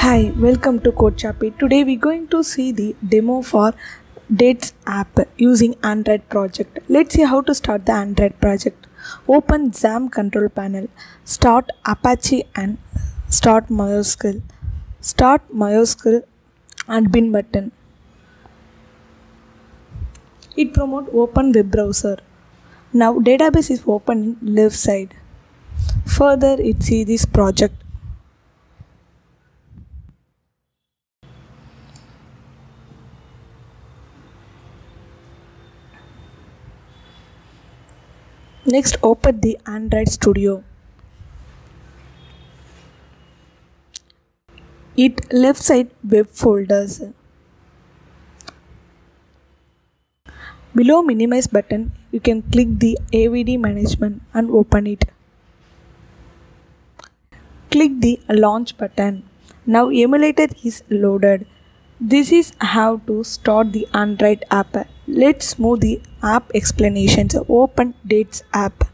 Hi, welcome to Code Shoppy. Today we're going to see the demo for Dates app using Android project. Let's see how to start the Android project. Open XAMPP control panel. Start Apache and start MySQL. Start MySQL admin button. It promote open web browser. Now database is open in left side. Further it see this project. Next open the Android Studio. It left side web folders. Below minimize button you can click the AVD management and open it. Click the launch button. Now emulator is loaded. This is how to start the Android app. Let's move the app explanations. Open Dates app.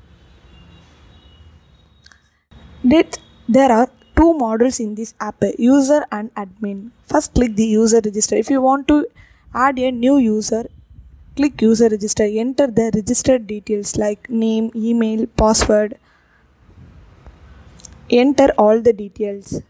Dates there are two models in this app user and admin. First click the user register. If you want to add a new user, click user register. Enter the registered details like name, email, password. Enter all the details.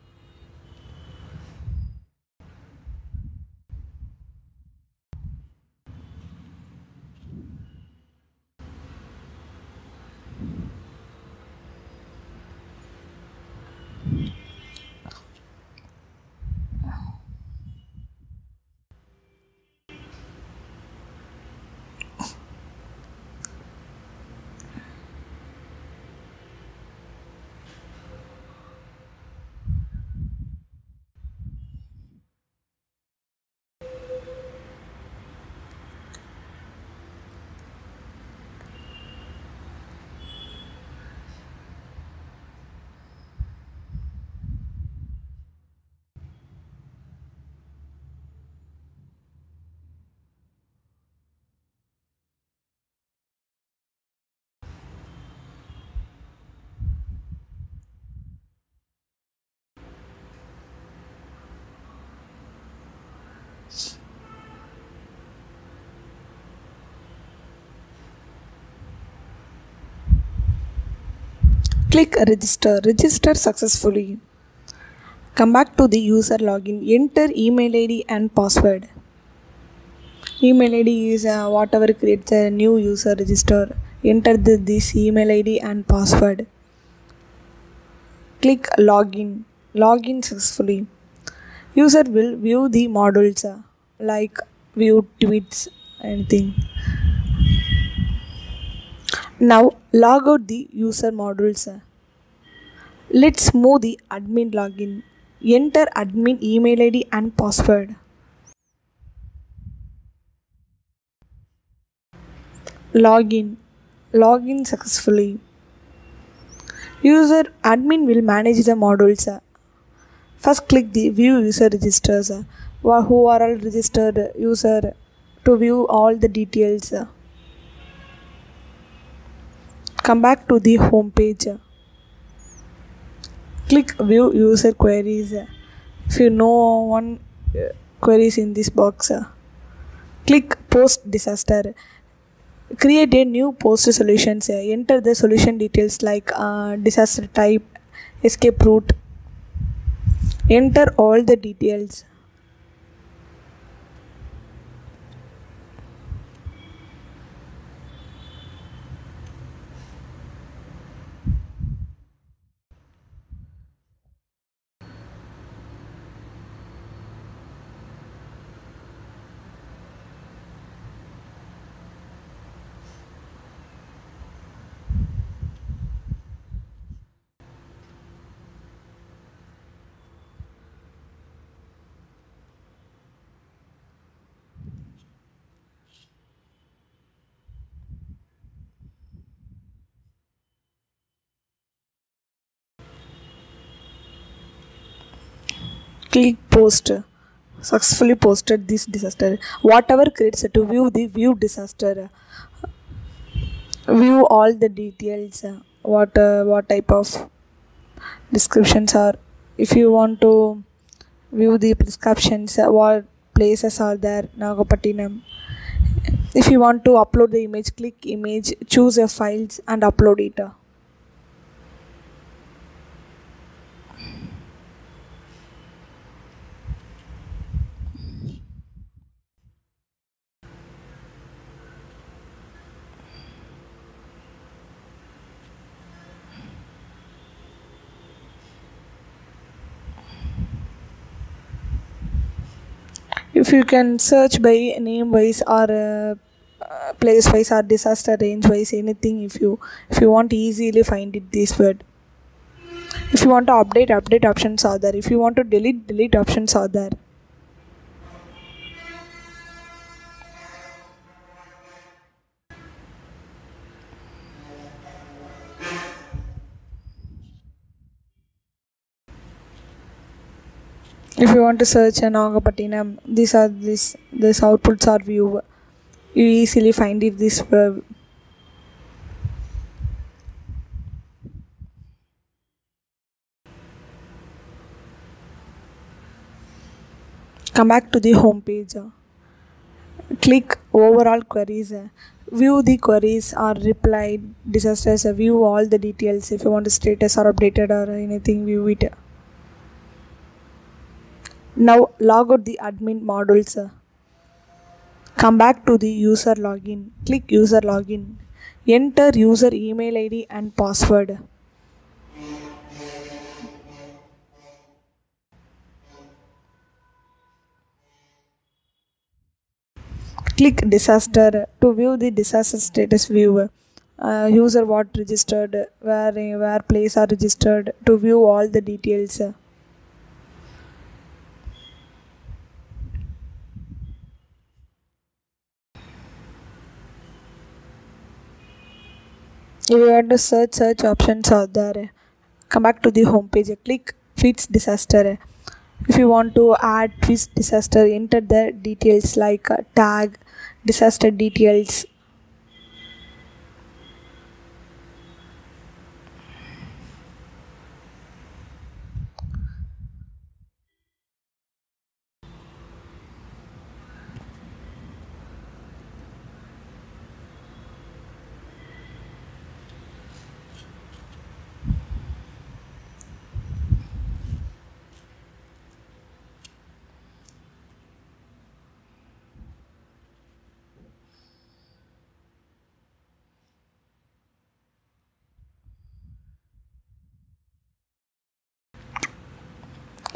Click register. Register successfully. Come back to the user login. Enter email ID and password. Email ID is uh, whatever creates a new user register. Enter the, this email ID and password. Click login. Login successfully. User will view the modules uh, like view tweets anything. Now log out the user modules. Let's move the admin login. Enter admin email ID and password. Login. Login successfully. User admin will manage the modules. First click the view user registers. Who are all registered user to view all the details come back to the home page click view user queries. If you know one uh, queries in this box click post disaster. Create a new post solutions. Enter the solution details like uh, disaster type escape route. Enter all the details click post successfully posted this disaster. Whatever creates to view the view disaster view all the details what uh, what type of descriptions are if you want to view the prescriptions what places are there nagapattinam. If you want to upload the image click image choose your files and upload it if you can search by name wise or uh, uh, place wise or disaster range wise anything if you if you want easily find it this word. If you want to update update options are there. If you want to delete delete options are there if you want to search a Nagapattinam these are this this outputs are view. You easily find it this come back to the home page. Click overall queries. View the queries or replied. Disasters view all the details. If you want the status or updated or anything view it now log out the admin modules come back to the user login. Click user login. Enter user email id and password. Click disaster to view the disaster status view. Uh, user what registered where where place are registered to view all the details if you want to search search options are there come back to the home page click fits disaster. If you want to add twist disaster enter the details like uh, tag disaster details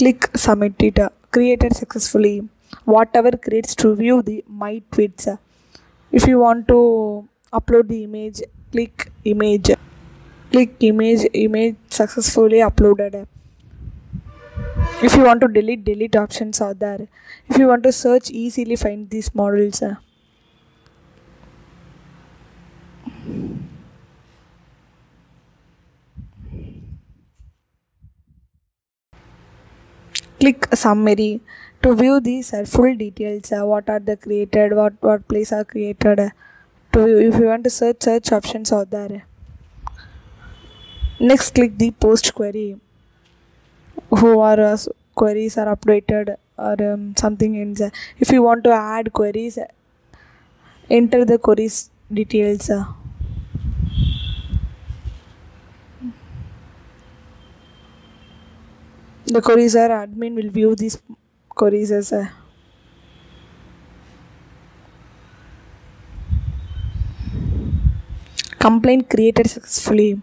click submit it created successfully whatever creates to view the my tweets. If you want to upload the image click image. Click image image successfully uploaded. If you want to delete delete options are there. If you want to search easily find these models click summary to view these uh, full details uh, what are the created what what place are created uh, to if you want to search search options are there. Next click the post query. Who are uh, queries are updated or um, something in the, if you want to add queries uh, enter the queries details the queries are admin will view these queries as a complaint created successfully.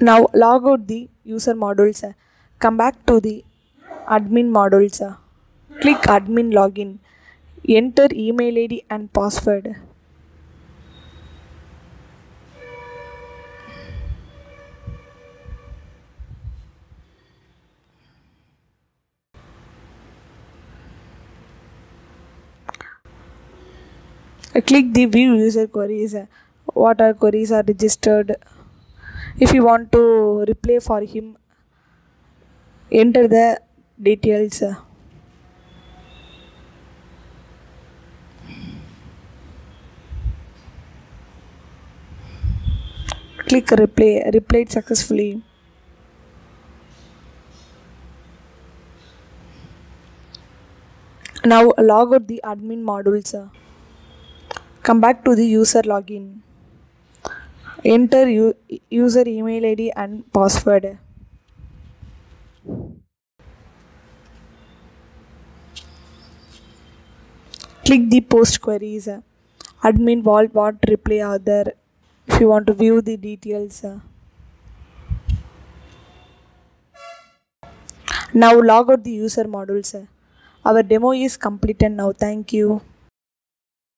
Now log out the user modules come back to the admin modules click admin login. Enter email id and password click the view user queries uh, what are queries are registered. If you want to reply for him enter the details uh. click reply replied successfully. Now log out the admin modules uh. Come back to the user login. Enter user email id and password. Click the post queries. Admin vault what reply are there if you want to view the details. Now log out the user modules. Our demo is completed now. Thank you